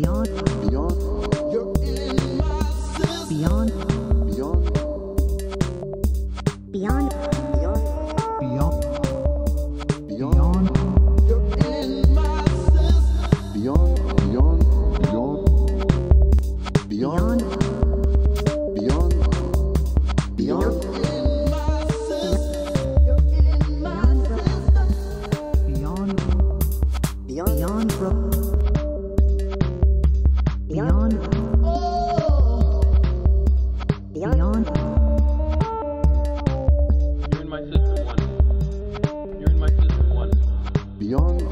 beyond beyond beyond beyond beyond beyond beyond beyond beyond beyond beyond beyond beyond beyond beyond beyond beyond Beyond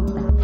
Oh.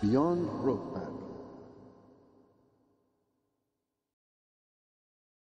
Beyond Roadmap.